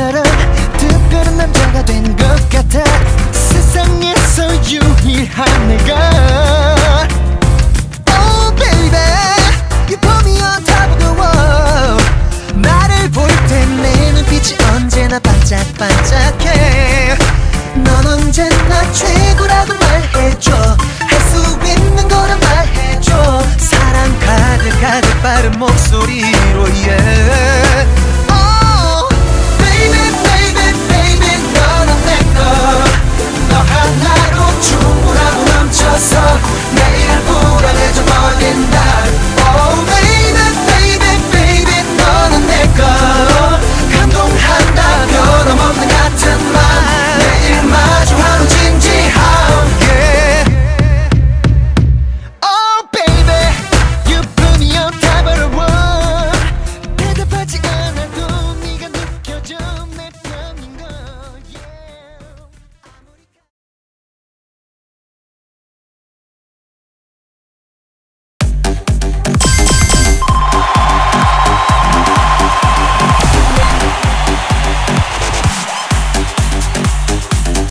것처럼 특별한 남자가 된 것 같아. 세상에서 유일한 내가. Oh baby You put me on top of the world 나를 볼 때 내 눈빛이 언제나 반짝반짝해. 넌 언제나 최고라고 말해줘. 할 수 있는 거란 말해줘. 사랑 가득 가득 빠른 목소리.